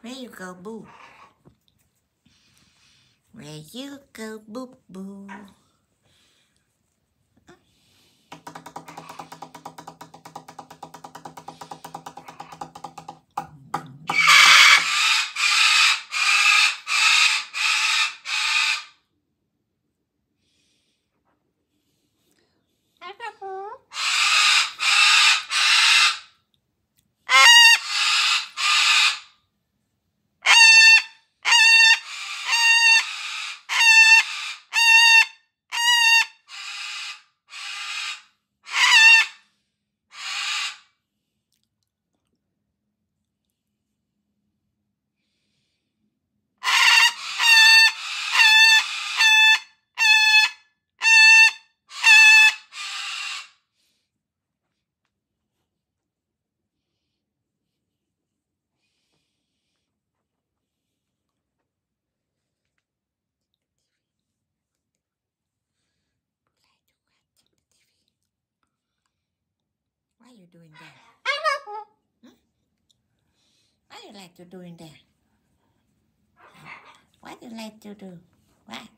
Where you go, boo? Where you go, boo boo? Why you doing that? Hmm? What you like to doing that? What you like to do? What?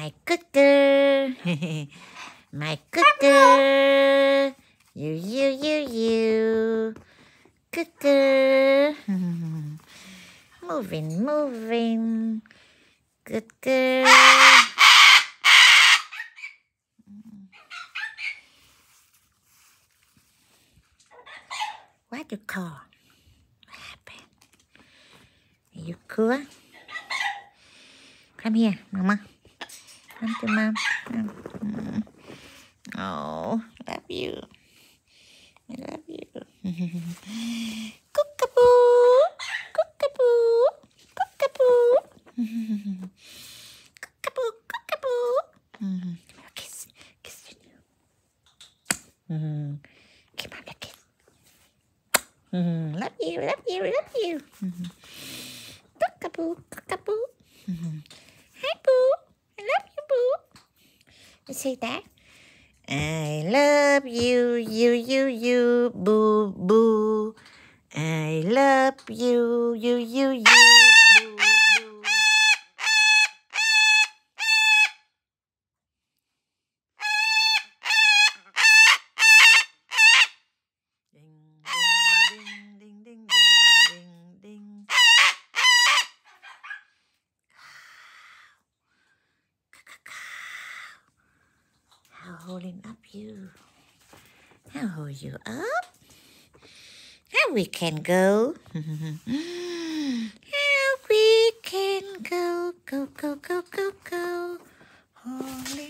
My good girl. My good girl. You, you, you, you. Good girl. moving, moving. Good girl. What you call? What happened? Are you cool? Come here, Mama. Come to mom. Come. Oh, love you. I love you. Cookaboo. Cookaboo. Cookaboo. Cookaboo. Cookaboo. Mm. Kiss. Kiss you. Mm. Give mom a kiss. Mm. Love you. Love you. Love you. Mm. Cookaboo. Cookaboo. Mm. Hi, boo. I love you, boo. You say that? I love you, you, you, you, boo, boo. I love you, you, you, you, Holding up you? How hold you up? How we can go? How we can go, go, go, go, go, go. Holding